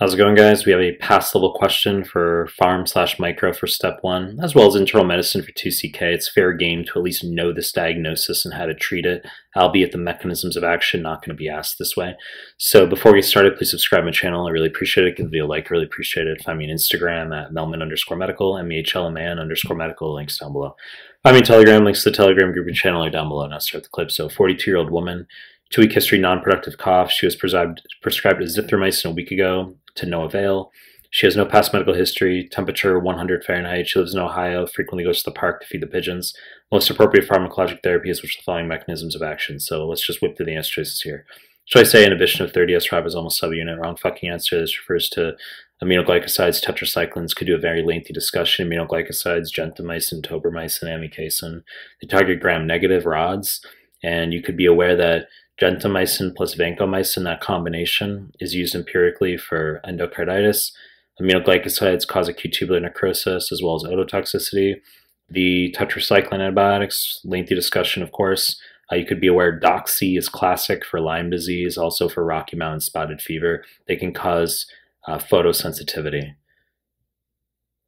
How's it going guys? We have a past level question for pharm slash micro for step one, as well as internal medicine for 2CK. It's fair game to at least know this diagnosis and how to treat it, albeit the mechanisms of action not going to be asked this way. So before we get started, please subscribe to my channel. I really appreciate it. Give the video a like, really appreciate it. Find me on Instagram at mehlman underscore medical, M-E-H-L-M-A-N underscore medical, links down below. Find me on Telegram, links to the Telegram group and channel are down below. Now start the clip. So 42-year-old woman, two-week history, non-productive cough. She was prescribed, prescribed azithromycin a week ago to no avail. She has no past medical history, temperature 100 Fahrenheit. She lives in Ohio, frequently goes to the park to feed the pigeons. Most appropriate pharmacologic therapy is which the following mechanisms of action. So let's just whip through the answer choices here. Should I say inhibition of 30S ribosomal subunit? Wrong fucking answer. This refers to aminoglycosides, tetracyclines. Could do a very lengthy discussion. Aminoglycosides, gentamicin, tobramycin, amikacin. They target gram-negative rods, and you could be aware that gentamicin plus vancomycin, that combination, is used empirically for endocarditis. Aminoglycosides cause acute tubular necrosis as well as ototoxicity. The tetracycline antibiotics, lengthy discussion, of course. Uh, you could be aware doxy is classic for Lyme disease, also for Rocky Mountain spotted fever. They can cause uh, photosensitivity.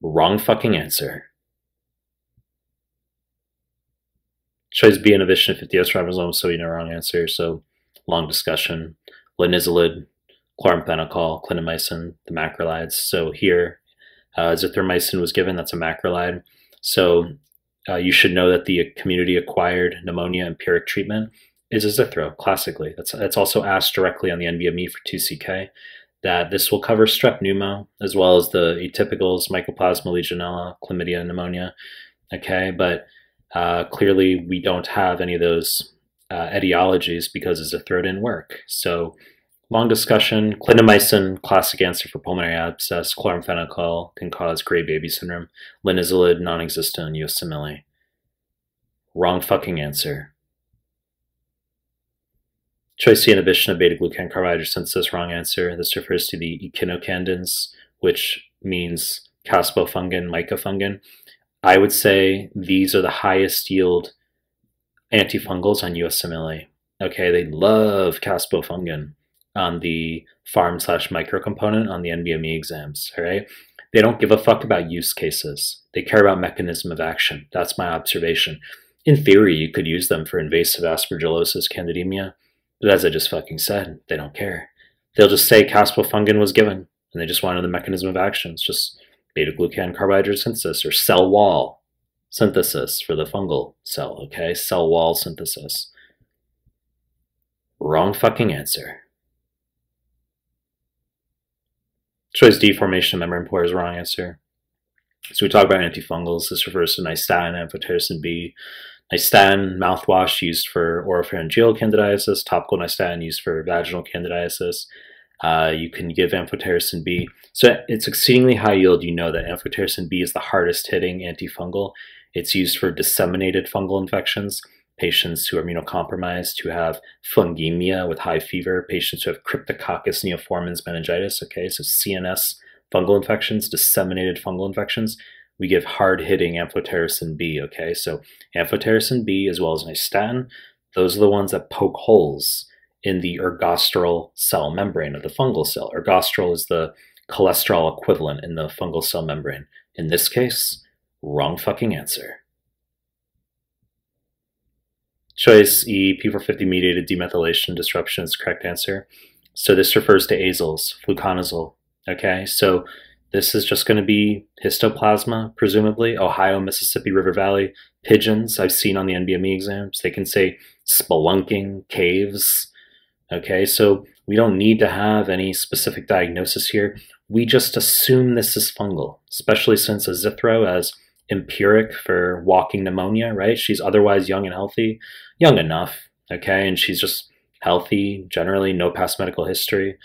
Wrong fucking answer. Choice B inhibition of 50S ribosomes, so you know wrong answer. So long discussion. Linezolid, chloramphenicol, clindamycin, the macrolides. So here, uh, azithromycin was given. That's a macrolide. So uh, you should know that the community-acquired pneumonia empiric treatment is azithro, classically. That's, that's also asked directly on the NBME for 2CK, that this will cover strep pneumo, as well as the atypicals, Mycoplasma legionella, chlamydia pneumonia, okay? But uh, clearly we don't have any of those uh, etiologies because it's a didn't work. So long discussion, clindamycin, classic answer for pulmonary abscess, chloramphenicol can cause gray baby syndrome, linezolid, non-existent, USMLE. Wrong fucking answer. Choice C inhibition of beta-glucan carbohydrate synthesis, wrong answer. This refers to the echinocandins, which means caspofungin, micafungin. I would say these are the highest yield antifungals on USMLE. Okay, they love caspofungin on the pharm slash micro component on the NBME exams. All right, they don't give a fuck about use cases. They care about mechanism of action. That's my observation. In theory, you could use them for invasive aspergillosis candidemia, but as I just fucking said, they don't care. They'll just say caspofungin was given, and they just wanted the mechanism of action. It's just beta glucan carbohydrate synthesis or cell wall synthesis for the fungal cell, okay? Cell wall synthesis. Wrong fucking answer. Choice D, formation of membrane pores, wrong answer. So we talk about antifungals. This refers to nystatin, amphotericin B. Nystatin, mouthwash used for oropharyngeal candidiasis. Topical nystatin used for vaginal candidiasis. Uh, you can give amphotericin B. So it's exceedingly high yield. You know that amphotericin B is the hardest hitting antifungal. It's used for disseminated fungal infections, patients who are immunocompromised, who have fungemia with high fever, patients who have Cryptococcus neoformans meningitis, okay, so CNS fungal infections, disseminated fungal infections. We give hard-hitting amphotericin B, okay? So amphotericin B as well as nystatin, those are the ones that poke holes in the ergosterol cell membrane of the fungal cell. Ergosterol is the cholesterol equivalent in the fungal cell membrane. In this case, Wrong fucking answer. Choice E, P450 mediated demethylation disruption is the correct answer. So this refers to azoles, fluconazole. Okay, so this is just going to be histoplasma, presumably. Ohio, Mississippi River Valley, pigeons I've seen on the NBME exams. They can say spelunking, caves. Okay, so we don't need to have any specific diagnosis here. We just assume this is fungal, especially since azithro, as empiric for walking pneumonia, right? She's otherwise young and healthy, young enough, okay? And she's just healthy, generally, no past medical history.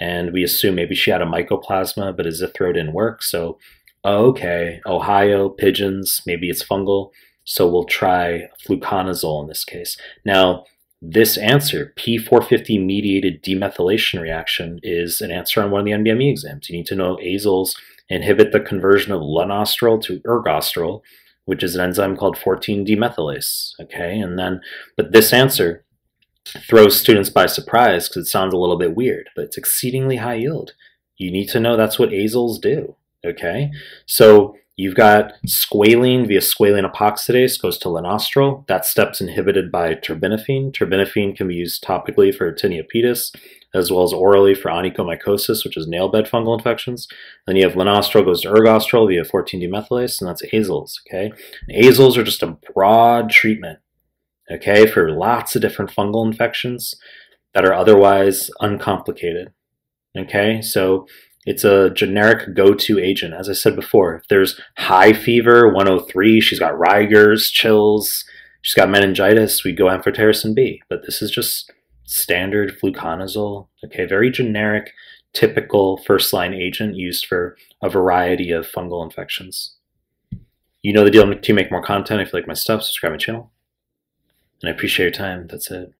And we assume maybe she had a mycoplasma, but azithro didn't work. So, okay, Ohio, pigeons, maybe it's fungal. So we'll try fluconazole in this case. Now, this answer, P450 mediated demethylation reaction, is an answer on one of the NBME exams. You need to know azoles inhibit the conversion of lanosterol to ergosterol, which is an enzyme called 14-demethylase. Okay, and then, but this answer throws students by surprise because it sounds a little bit weird, but it's exceedingly high yield. you need to know that's what azoles do. Okay, so you've got squalene via squalene epoxidase goes to lanosterol. That step's inhibited by terbinafine. Terbinafine can be used topically for tinea pedis as well as orally for onychomycosis, which is nail bed fungal infections. Then you have lanosterol goes to ergosterol via 14-demethylase, and that's azoles. Okay, and azoles are just a broad treatment. Okay, for lots of different fungal infections that are otherwise uncomplicated. Okay, so it's a generic go-to agent. As I said before, if there's high fever, 103, she's got rigors, chills, she's got meningitis, we go amphotericin B. But this is just standard fluconazole. Okay, very generic, typical first-line agent used for a variety of fungal infections. You know the deal to make more content. If you like my stuff, subscribe my channel. And I appreciate your time. That's it.